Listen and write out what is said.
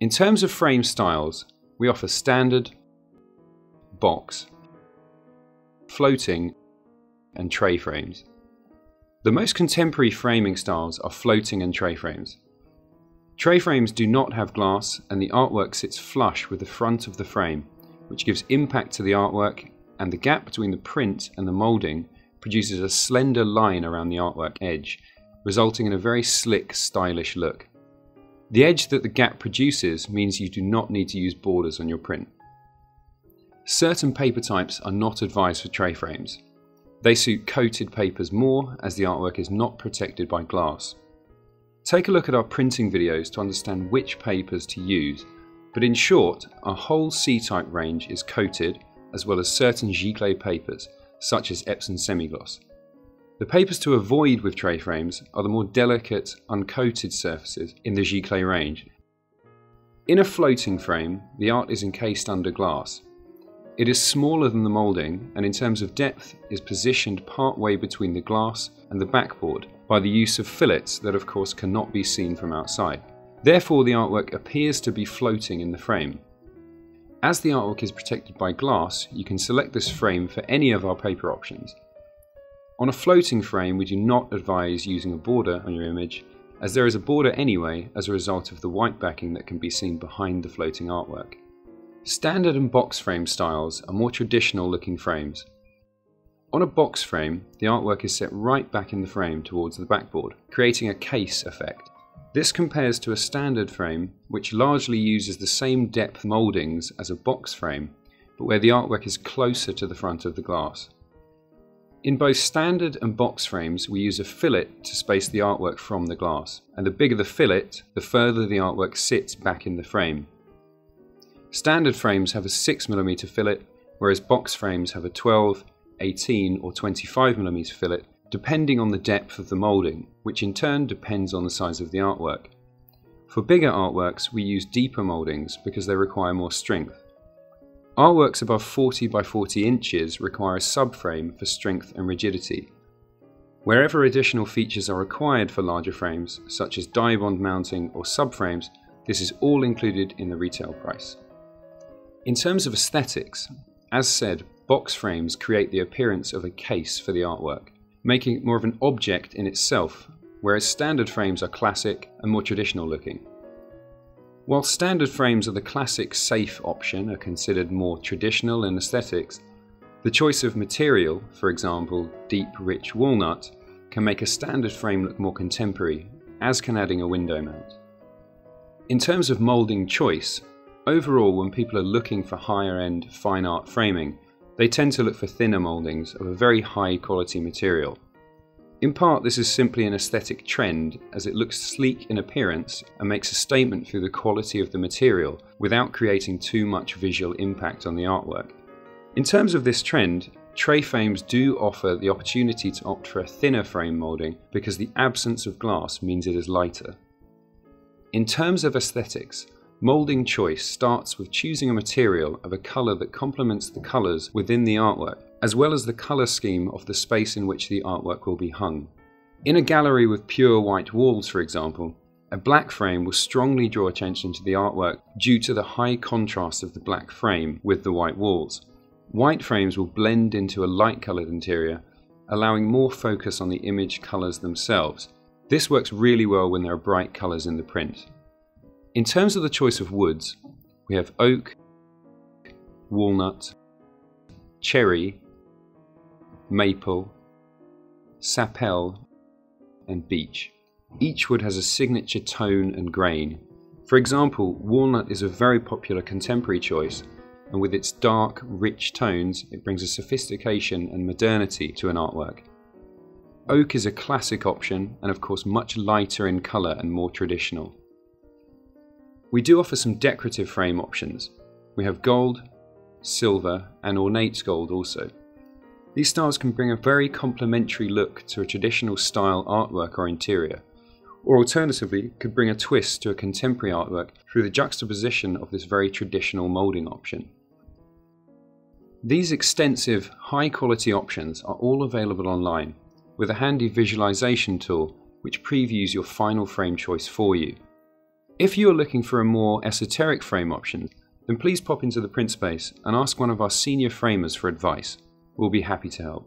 In terms of frame styles, we offer standard, box, floating, and tray frames. The most contemporary framing styles are floating and tray frames. Tray frames do not have glass and the artwork sits flush with the front of the frame, which gives impact to the artwork and the gap between the print and the moulding produces a slender line around the artwork edge, resulting in a very slick, stylish look. The edge that the gap produces means you do not need to use borders on your print. Certain paper types are not advised for tray frames. They suit coated papers more as the artwork is not protected by glass. Take a look at our printing videos to understand which papers to use, but in short, our whole C-type range is coated as well as certain Giclée papers, such as Epson Semigloss. The papers to avoid with tray frames are the more delicate, uncoated surfaces in the Giclée range. In a floating frame, the art is encased under glass. It is smaller than the moulding and in terms of depth is positioned part way between the glass and the backboard by the use of fillets that of course cannot be seen from outside. Therefore the artwork appears to be floating in the frame. As the artwork is protected by glass, you can select this frame for any of our paper options. On a floating frame, we do not advise using a border on your image, as there is a border anyway as a result of the white backing that can be seen behind the floating artwork. Standard and box frame styles are more traditional looking frames. On a box frame, the artwork is set right back in the frame towards the backboard, creating a case effect. This compares to a standard frame, which largely uses the same depth mouldings as a box frame, but where the artwork is closer to the front of the glass. In both standard and box frames, we use a fillet to space the artwork from the glass, and the bigger the fillet, the further the artwork sits back in the frame. Standard frames have a 6mm fillet, whereas box frames have a 12, 18 or 25mm fillet depending on the depth of the moulding, which in turn depends on the size of the artwork. For bigger artworks, we use deeper mouldings because they require more strength. Artworks above 40 by 40 inches require a subframe for strength and rigidity. Wherever additional features are required for larger frames, such as Dibond mounting or subframes, this is all included in the retail price. In terms of aesthetics, as said, box frames create the appearance of a case for the artwork making it more of an object in itself, whereas standard frames are classic and more traditional looking. While standard frames are the classic safe option are considered more traditional in aesthetics, the choice of material, for example deep rich walnut, can make a standard frame look more contemporary, as can adding a window mount. In terms of moulding choice, overall when people are looking for higher end fine art framing, they tend to look for thinner mouldings of a very high quality material. In part, this is simply an aesthetic trend as it looks sleek in appearance and makes a statement through the quality of the material without creating too much visual impact on the artwork. In terms of this trend, tray frames do offer the opportunity to opt for a thinner frame moulding because the absence of glass means it is lighter. In terms of aesthetics, Moulding choice starts with choosing a material of a colour that complements the colours within the artwork, as well as the colour scheme of the space in which the artwork will be hung. In a gallery with pure white walls, for example, a black frame will strongly draw attention to the artwork due to the high contrast of the black frame with the white walls. White frames will blend into a light coloured interior, allowing more focus on the image colours themselves. This works really well when there are bright colours in the print. In terms of the choice of woods, we have oak, walnut, cherry, maple, sapele, and beech. Each wood has a signature tone and grain. For example, walnut is a very popular contemporary choice, and with its dark, rich tones, it brings a sophistication and modernity to an artwork. Oak is a classic option, and of course much lighter in colour and more traditional. We do offer some decorative frame options. We have gold, silver and ornate gold also. These styles can bring a very complementary look to a traditional style artwork or interior, or alternatively could bring a twist to a contemporary artwork through the juxtaposition of this very traditional moulding option. These extensive, high quality options are all available online with a handy visualization tool which previews your final frame choice for you. If you are looking for a more esoteric frame option, then please pop into the print space and ask one of our senior framers for advice. We'll be happy to help.